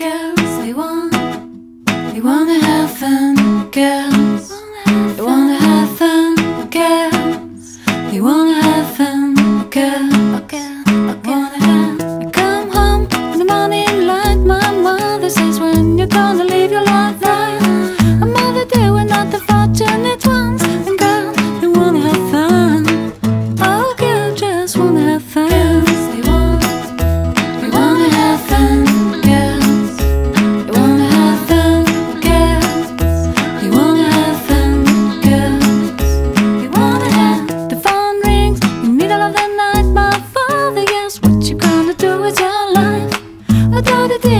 Girls, they want, they wanna have fun. Girls, they wanna have fun. Girls, they wanna have fun. Girls. without a day.